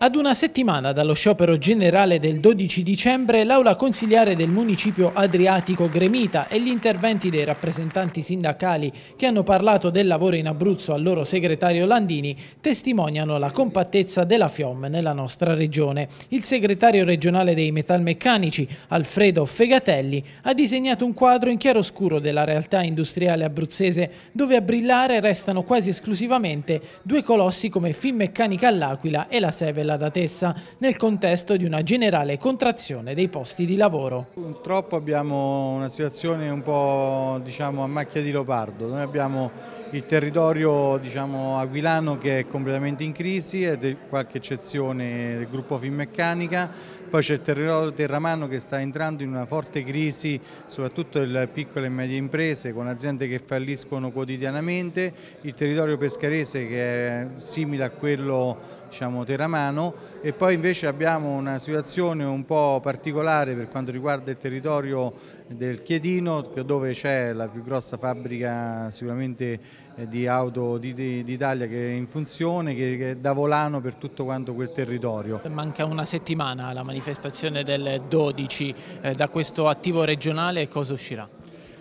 Ad una settimana dallo sciopero generale del 12 dicembre, l'aula consigliare del municipio adriatico gremita e gli interventi dei rappresentanti sindacali che hanno parlato del lavoro in Abruzzo al loro segretario Landini testimoniano la compattezza della FIOM nella nostra regione. Il segretario regionale dei metalmeccanici, Alfredo Fegatelli, ha disegnato un quadro in chiaroscuro della realtà industriale abruzzese dove a brillare restano quasi esclusivamente due colossi come Finmeccanica all'Aquila e la Sevel della Datessa nel contesto di una generale contrazione dei posti di lavoro. Purtroppo abbiamo una situazione un po' diciamo, a macchia di leopardo, noi abbiamo il territorio diciamo, aquilano che è completamente in crisi ed qualche eccezione del gruppo Finmeccanica poi c'è il territorio terramano che sta entrando in una forte crisi, soprattutto le piccole e medie imprese con aziende che falliscono quotidianamente, il territorio pescarese che è simile a quello diciamo, terramano e poi invece abbiamo una situazione un po' particolare per quanto riguarda il territorio del Chiedino dove c'è la più grossa fabbrica sicuramente di auto d'Italia che è in funzione, che dà volano per tutto quanto quel territorio. Manca una settimana alla manifestazione del 12, eh, da questo attivo regionale cosa uscirà?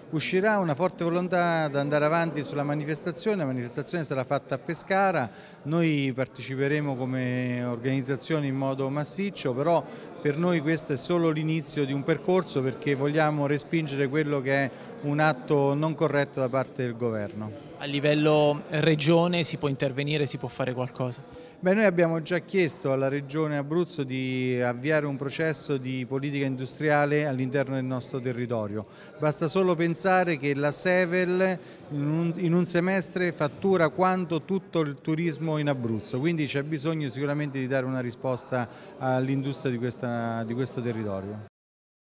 uscirà una forte volontà di andare avanti sulla manifestazione, la manifestazione sarà fatta a Pescara, noi parteciperemo come organizzazione in modo massiccio, però per noi questo è solo l'inizio di un percorso perché vogliamo respingere quello che è un atto non corretto da parte del governo. A livello regione si può intervenire, si può fare qualcosa? Beh, noi abbiamo già chiesto alla Regione Abruzzo di avviare un processo di politica industriale all'interno del nostro territorio. Basta solo pensare che la Sevel in un, in un semestre fattura quanto tutto il turismo in Abruzzo, quindi c'è bisogno sicuramente di dare una risposta all'industria di, di questo territorio.